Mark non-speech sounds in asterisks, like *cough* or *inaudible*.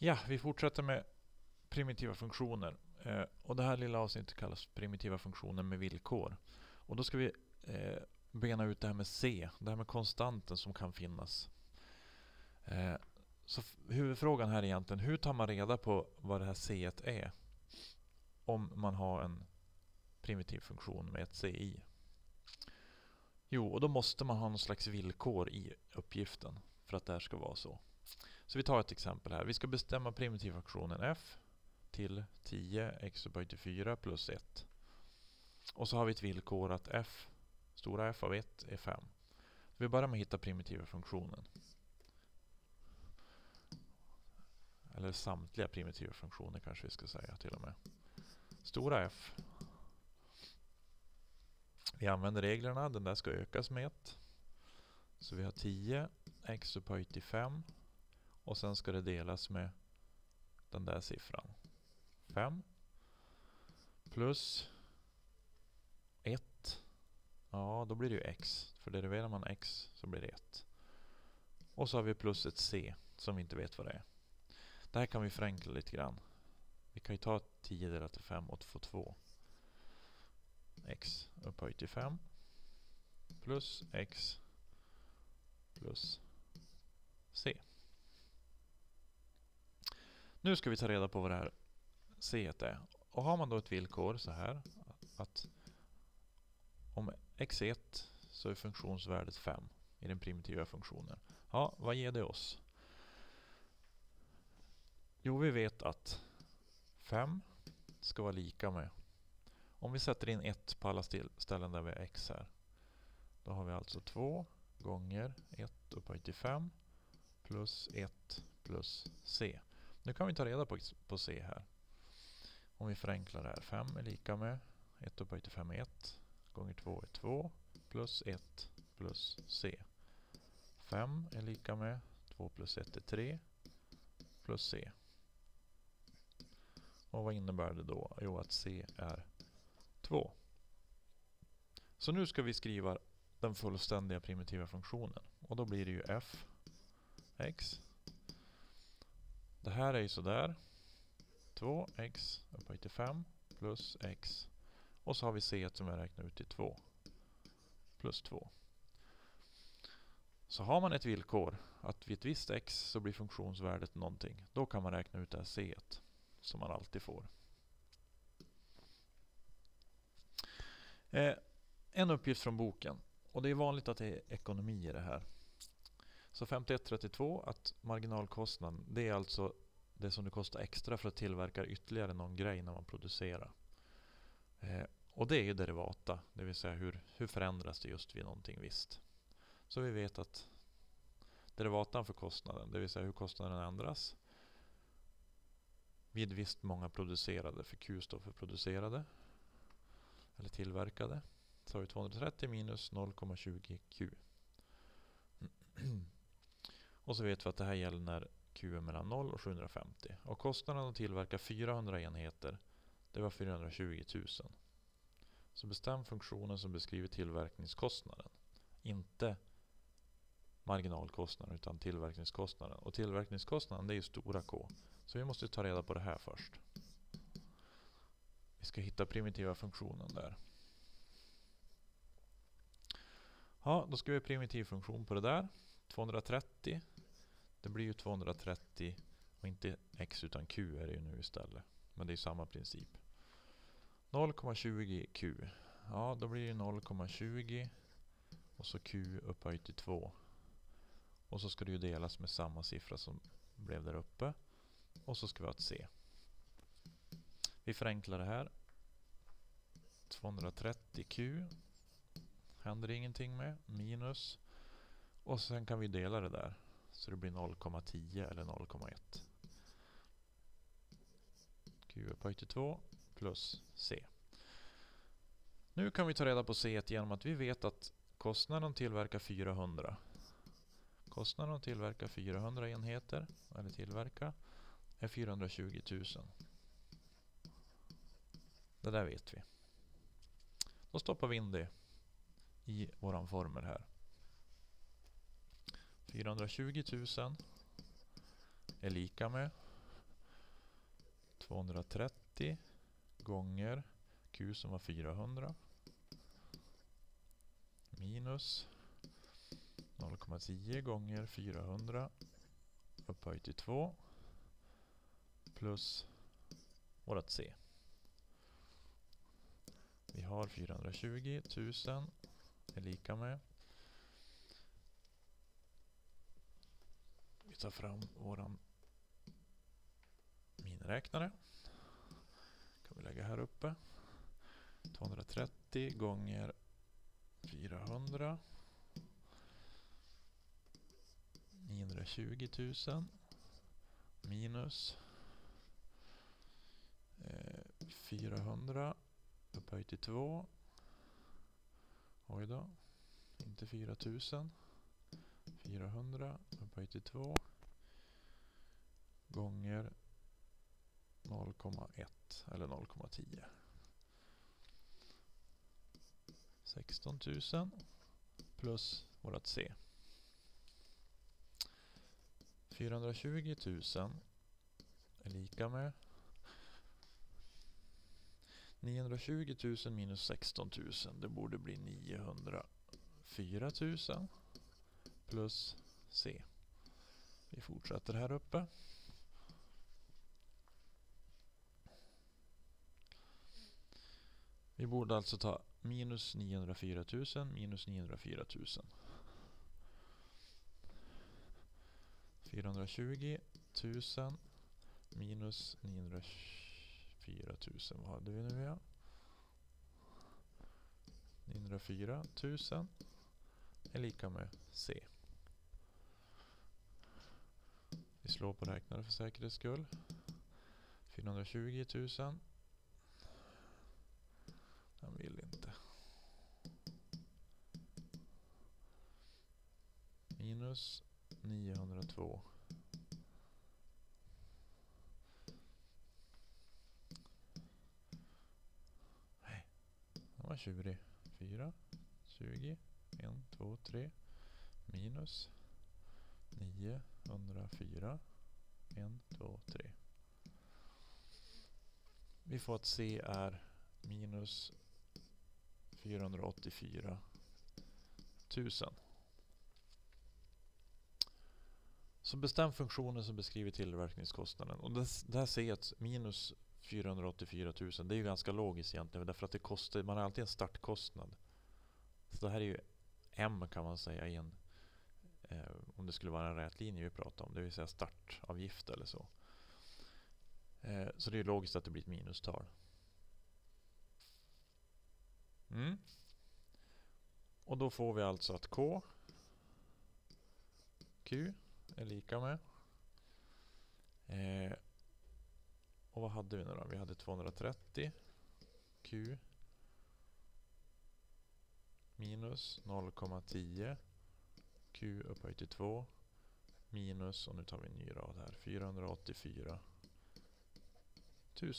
Ja, vi fortsätter med primitiva funktioner. Eh, och det här lilla avsnittet kallas primitiva funktioner med villkor. Och då ska vi eh, bena ut det här med C, det här med konstanten som kan finnas. Eh, så huvudfrågan här är egentligen, hur tar man reda på vad det här C är? Om man har en primitiv funktion med ett C i. Jo, och då måste man ha någon slags villkor i uppgiften för att det här ska vara så. Så vi tar ett exempel här. Vi ska bestämma primitivfunktionen f till 10 x upphöjt till 4 plus 1. Och så har vi ett villkor att f, stora f av 1 är 5. Vi börjar med att hitta primitiva funktionen. Eller samtliga primitiva funktioner kanske vi ska säga till och med. Stora f. Vi använder reglerna. Den där ska ökas med 1. Så vi har 10 x upphöjt till 5 och sen ska det delas med den där siffran. 5 plus 1. Ja, då blir det ju x. För deriverar man x så blir det 1. Och så har vi plus ett c som vi inte vet vad det är. Det här kan vi förenkla lite grann. Vi kan ju ta 10 delat till 5 och få 2. x upphöjt till 5 plus x plus c. Nu ska vi ta reda på vad det här C är. Och har man då ett villkor så här att om x1 så är funktionsvärdet 5 i den primitiva funktionen. Ja, vad ger det oss? Jo, vi vet att 5 ska vara lika med om vi sätter in 1 på alla ställen där vi har x här. Då har vi alltså 2 gånger 1 upphöjt till 5 plus 1 plus c. Nu kan vi ta reda på, på C här. Om vi förenklar det här. 5 är lika med 1 upphöjt till 5 är 1 gånger 2 är 2 plus 1 plus C. 5 är lika med 2 plus 1 är 3 plus C. Och vad innebär det då? Jo, att C är 2. Så nu ska vi skriva den fullständiga primitiva funktionen. Och då blir det ju f x det här är ju sådär. 2x upphöjt till 5 plus x. Och så har vi c som jag räknar ut till 2 plus 2. Så har man ett villkor att vid ett visst x så blir funktionsvärdet någonting. Då kan man räkna ut det här c som man alltid får. Eh, en uppgift från boken. Och det är vanligt att det är ekonomi i det här. Så 5132 att marginalkostnaden det är alltså det som det kostar extra för att tillverka ytterligare någon grej när man producerar. Eh, och det är ju derivata, det vill säga hur, hur förändras det just vid någonting visst. Så vi vet att derivatan för kostnaden, det vill säga hur kostnaden ändras vid visst många producerade, för Q står för producerade eller tillverkade. Så har vi 230 minus 0,20 Q. *clears throat* Och så vet vi att det här gäller när Q är mellan 0 och 750. Och kostnaden att tillverka 400 enheter, det var 420 000. Så bestäm funktionen som beskriver tillverkningskostnaden. Inte marginalkostnaden utan tillverkningskostnaden. Och tillverkningskostnaden det är ju stora K. Så vi måste ta reda på det här först. Vi ska hitta primitiva funktionen där. Ja, då ska vi ha primitiv funktion på det där. 230. Det blir ju 230 och inte x utan q är det ju nu istället. Men det är samma princip. 0,20 q. Ja, då blir det 0,20 och så q upphöjt till 2. Och så ska det ju delas med samma siffra som blev där uppe. Och så ska vi ha ett c. Vi förenklar det här. 230q händer ingenting med. Minus. Och sen kan vi dela det där. Så det blir 0,10 eller 0,1. Q upphöjt till 2 plus C. Nu kan vi ta reda på C genom att vi vet att kostnaden tillverkar 400. Kostnaden att tillverka 400 enheter, eller tillverka, är 420 000. Det där vet vi. Då stoppar vi in det i våran formel här. 420 000 är lika med 230 gånger Q som var 400 minus 0,10 gånger 400 upphöjt till 2 plus vårat C. Vi har 420 000 är lika med vi tar fram våran miniräknare. Kan vi lägga här uppe. 230 gånger 400 920 000 minus eh, 400 upphöjt till 2 oj då. Inte 4000 400 upphöjt till 2 gånger 0,1 eller 0,10 16 000 plus vårat C. 420 000 är lika med 920 000 minus 16 000. Det borde bli 904 000 plus C. Vi fortsätter här uppe. Vi borde alltså ta minus 904 000 minus 904 000. 420 000 minus 904 000. Vad hade vi nu ja? 904 000 är lika med C. Vi slår på räknare för säkerhets skull. 420 000 han vill inte. Minus 902. Nej, han var tjurig. 4, 20, 1, 2, 3. Minus 904. 1, 2, 3. Vi får att C är minus 484 000. Så bestäm funktionen som beskriver tillverkningskostnaden. Och där ser jag att minus 484 000, det är ju ganska logiskt egentligen. Därför att det kostar, man har alltid en startkostnad. Så det här är ju M kan man säga i en, eh, om det skulle vara en rät linje vi pratar om. Det vill säga startavgift eller så. Eh, så det är logiskt att det blir ett minustal. Mm. Och då får vi alltså att K Q är lika med eh, och vad hade vi nu då? Vi hade 230 Q minus 0,10 Q upphöjt till 2 minus, och nu tar vi en ny rad här, 484 000.